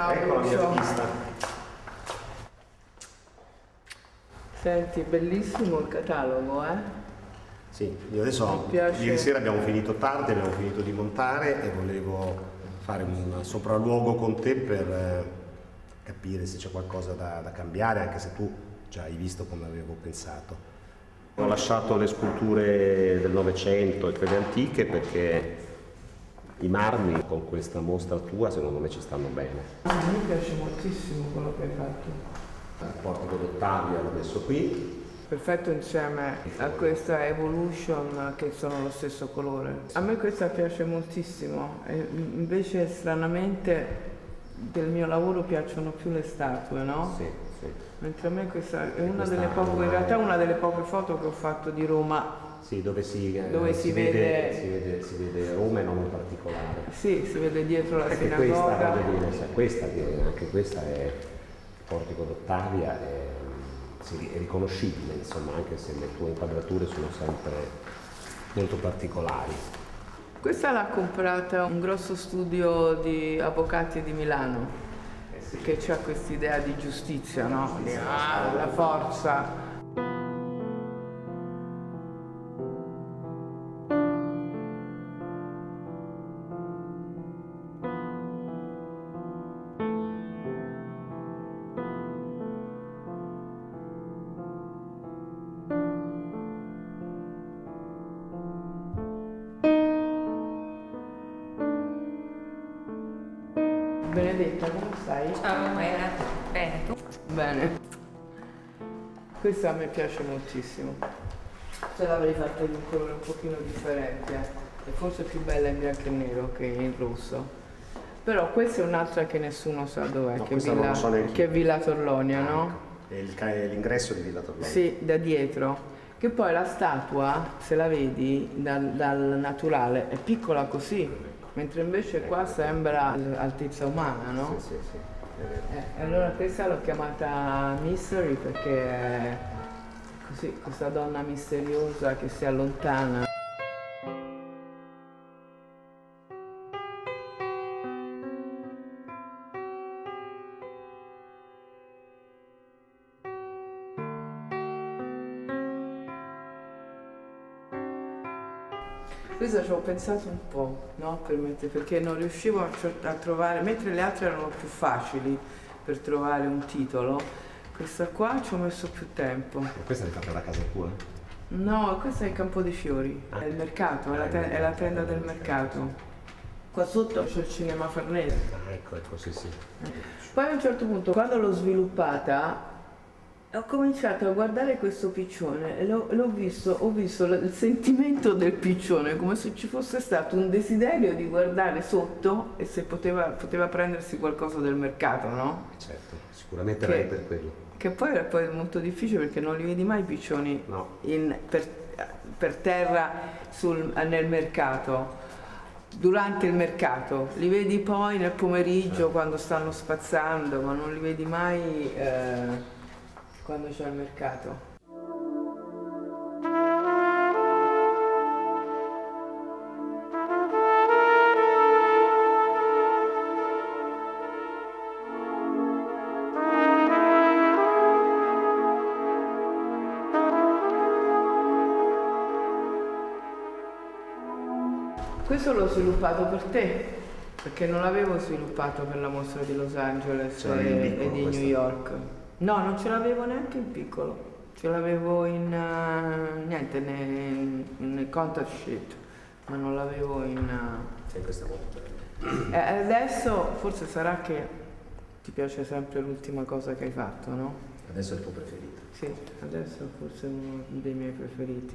Ciao, ecco la mia rivista. Senti, bellissimo il catalogo, eh? Sì, io adesso Mi piace. ieri sera abbiamo finito tardi, abbiamo finito di montare e volevo fare un sopralluogo con te per eh, capire se c'è qualcosa da, da cambiare, anche se tu già hai visto come avevo pensato. Ho lasciato le sculture del Novecento e quelle antiche perché i marmi con questa mostra tua secondo me ci stanno bene. A me piace moltissimo quello che hai fatto. Il portico d'Ottavia l'ho messo qui, Perfetto insieme a questa Evolution che sono lo stesso colore. A me questa piace moltissimo, invece stranamente del mio lavoro piacciono più le statue, no? sì, sì. Mentre a me questa è una delle poche, in realtà è una delle poche foto che ho fatto di Roma. Sì, dove si, eh, Dove si vede- si vede, si vede Roma e non in particolare. Sì, si vede dietro la Anche questa, sinagoga. voglio dire, sai, questa, che- anche questa è il portico d'Ottavia, è, sì, è riconoscibile, insomma, anche se le tue inquadrature sono sempre molto particolari. Questa l'ha comprata un grosso studio di avvocati di Milano che ha questa idea di giustizia, no? La forza. Benedetta, come stai? Ciao Maera, bene tu? Bene. Questa a me piace moltissimo. Se l'avrei fatta di un colore un pochino differente, è forse più bella in bianco e nero che in rosso. Però questa è un'altra che nessuno sa dov'è, No, che, Villa, so che è Villa Torlonia, no? È, il ca- è l'ingresso di Villa Torlonia. Sì, da dietro. Che poi la statua, se la vedi dal, dal naturale, è piccola così, mentre invece qua sembra altezza umana, no? Sì, sì, sì. Eh, allora questa l'ho chiamata Mystery perché è così, questa donna misteriosa che si allontana. Questa ci ho pensato un po', no? Per mettere- perché non riuscivo a, a trovare, mentre le altre erano più facili per trovare un titolo, questa qua ci ho messo più tempo. Ma questa l'hai fatta da casa tua? No, questo è il campo dei fiori, Ah. è il mercato, è la, te- è la tenda del mercato. Qua sotto c'è il cinema Farnese. Ah, ecco, ecco, sì, sì. Poi a un certo punto, quando l'ho sviluppata, ho cominciato a guardare questo piccione e l'ho, l'ho visto, ho visto il sentimento del piccione, come se ci fosse stato un desiderio di guardare sotto e se poteva, poteva prendersi qualcosa del mercato, no? Certo, sicuramente Che- era per quello. Che poi è poi molto difficile perché non li vedi mai i piccioni No. in- per, per terra sul- nel mercato, durante il mercato. Li vedi poi nel pomeriggio quando stanno spazzando, ma non li vedi mai eh, quando c'è il mercato. Questo l'ho sviluppato per te, perché non l'avevo sviluppato per la mostra di Los Angeles in e, e di? New York. No, non ce l'avevo neanche in piccolo, ce l'avevo in eh, niente, ne- in, contact sheet, ma non l'avevo in. eh, Sì, questa è molto bella. eh, adesso forse sarà che ti piace sempre l'ultima cosa che hai fatto, no? Adesso è il tuo preferito. Sì, adesso forse è uno dei miei preferiti.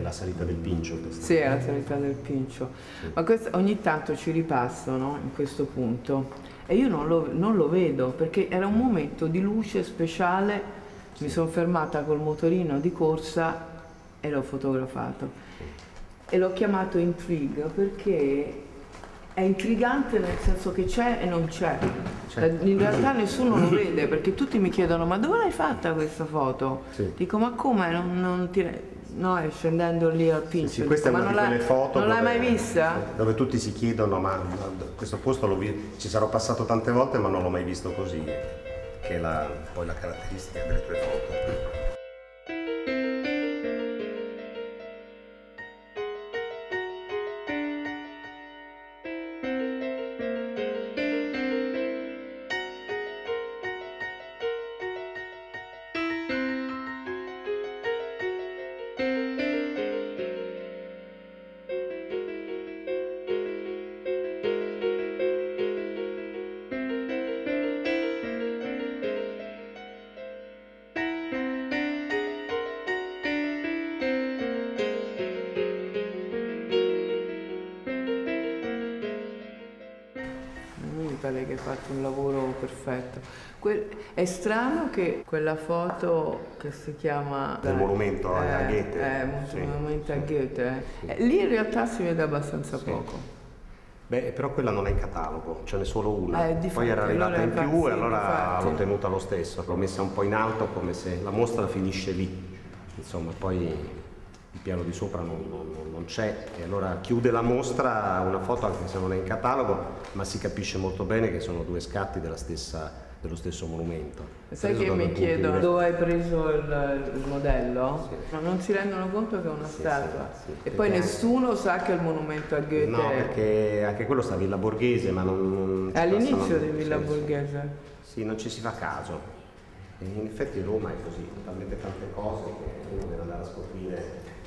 La salita del Pincio. Questa. Sì, è la salita del Pincio. Sì. Ma questo, ogni tanto ci ripasso no? in questo punto e io non lo, non lo, vedo perché era un momento di luce speciale. Sì. Mi sono fermata col motorino di corsa e l'ho fotografato. E l'ho chiamato Intrigue perché è intrigante nel senso che c'è e non c'è. In realtà nessuno lo vede perché tutti mi chiedono ma dove l'hai fatta questa foto? Sì. Dico ma come non, non ti... No, scendendo lì al Pincio. Sì, sì, questa è una di quelle foto non l'hai mai vista? Dove tutti si chiedono ma questo posto lo vi... ci sarò passato tante volte ma non l'ho mai visto così, che è la, poi la caratteristica delle tue foto. Pare che hai fatto un lavoro perfetto. Que- è strano che quella foto che si chiama... Del monumento eh, a Goethe. Eh, sì. monumento a Goethe. Sì. Eh, lì in realtà si vede abbastanza sì. poco. Beh, però quella non è in catalogo, ce n'è solo una. Eh, Poi era arrivata in più e allora l'ho tenuta lo stesso, l'ho messa un po' in alto come se la mostra finisce lì. Insomma, poi il piano di sopra non, non, non, c'è e allora chiude la mostra una foto anche se non è in catalogo ma si capisce molto bene che sono due scatti stessa, dello stesso monumento. Sai che mi chiedo dove hai preso il, il modello? Sì. No, non si rendono conto che è una sì, statua sì, e poi nessuno sa che è il monumento a Goethe. No, perché anche quello sta a Villa Borghese ma non... non è all'inizio di Villa Borghese? Sì, non ci si fa caso. In effetti Roma è così, talmente tante cose che uno deve andare a scoprire